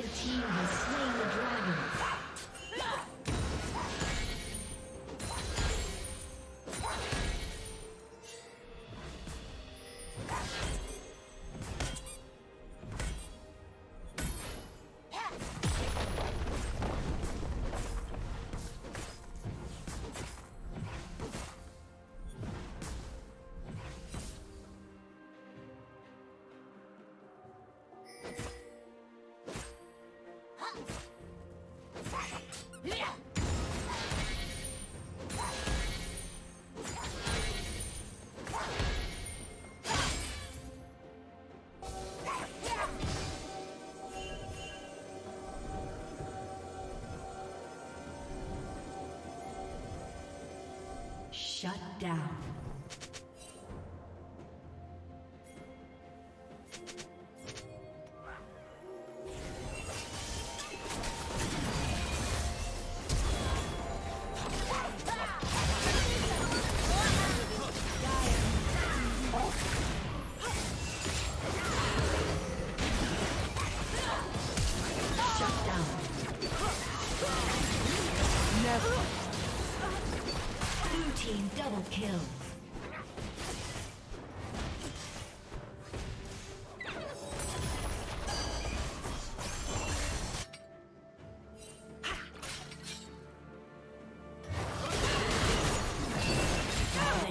Red team Shut down.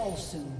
Fall soon.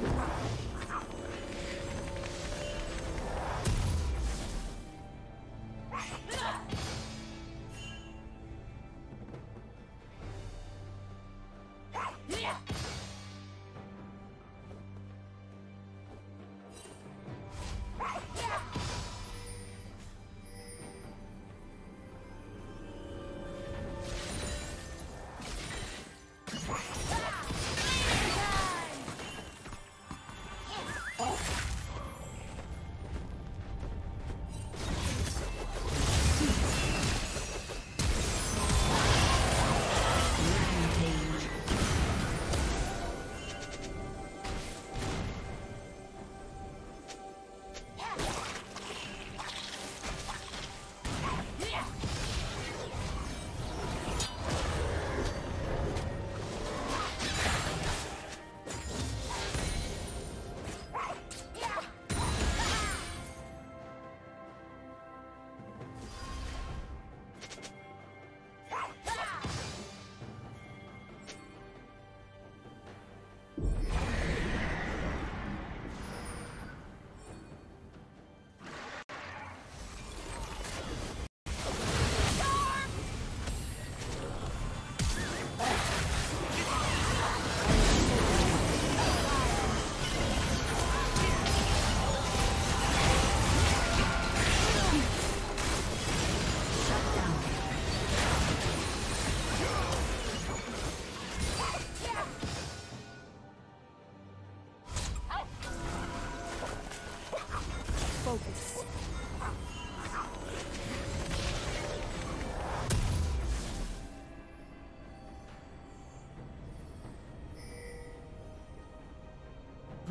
Come on.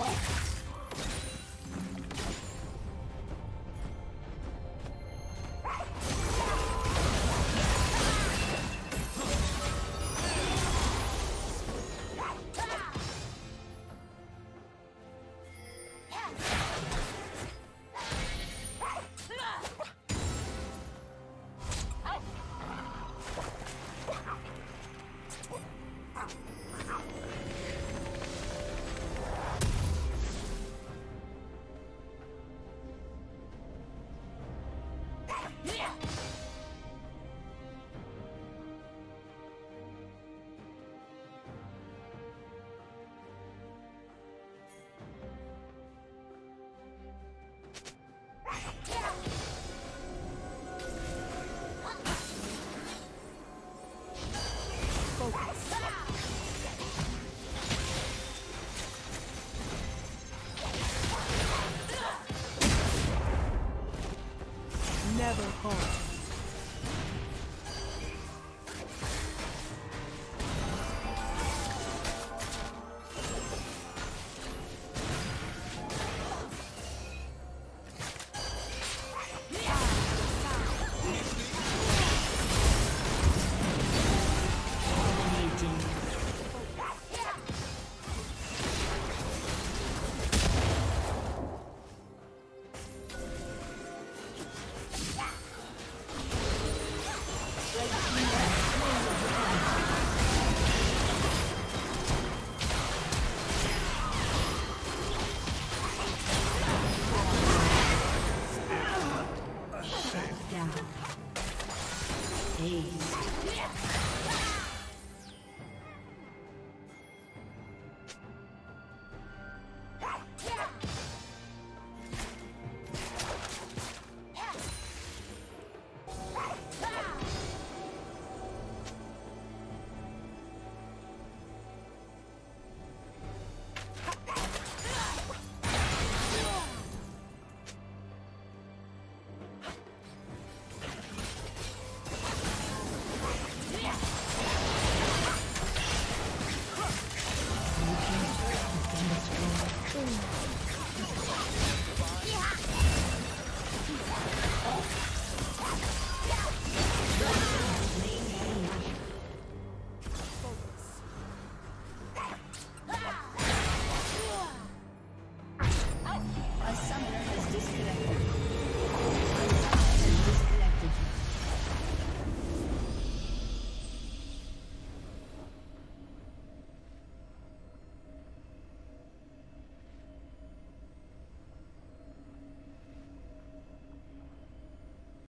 Oh! Ace. Ooh.